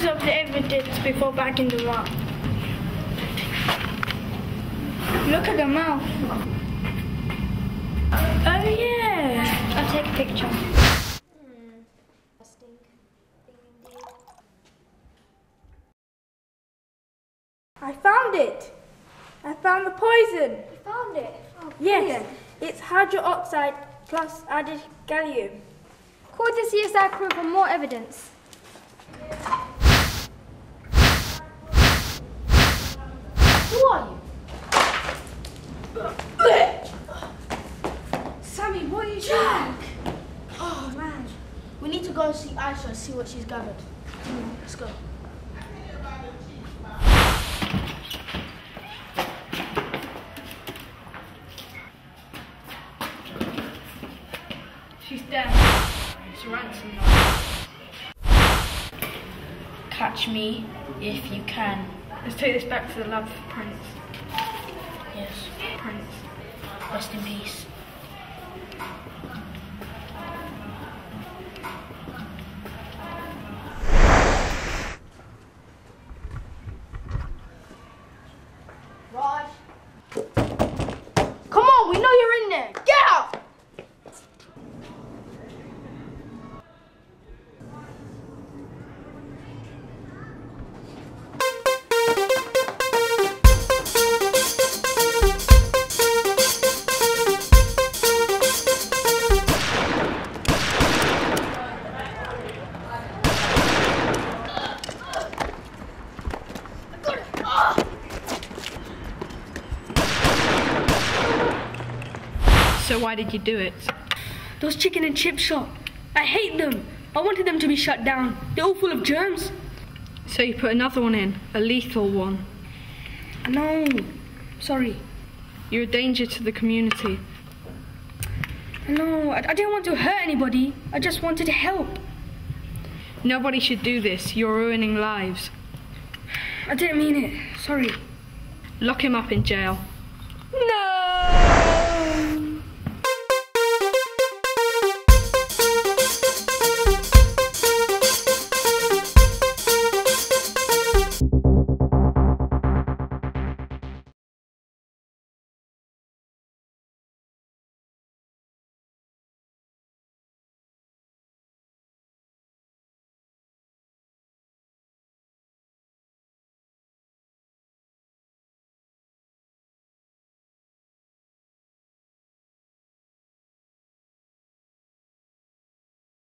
photos of the evidence before bagging them up. Look at the mouth. Oh yeah. I'll take a picture. I found it. I found the poison. You found it. Oh, Yes, it's hydroxide plus added gallium. Call the CSI crew for more evidence. Who are you? Sammy, what are you Jack! Oh man. We need to go and see Aisha and see what she's gathered. On, let's go. She's dead. It's ransom. Catch me if you can. Let's take this back to the lab for Prince. Yes. Prince. Rest in peace. So why did you do it? Those chicken and chip shop. I hate them. I wanted them to be shut down. They're all full of germs. So you put another one in, a lethal one. No. Sorry. You're a danger to the community. No, I, I didn't want to hurt anybody. I just wanted to help. Nobody should do this. You're ruining lives. I didn't mean it. Sorry. Lock him up in jail. No!